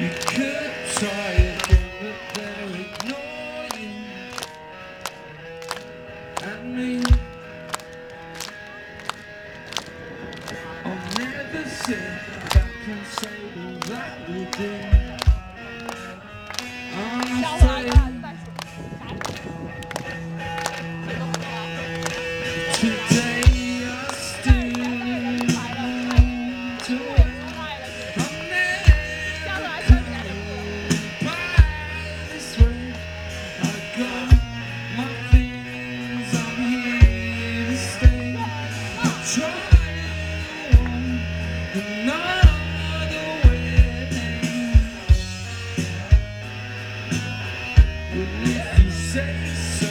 You could try again, but they'll ignore you. I'll never sit back and say, do. say so.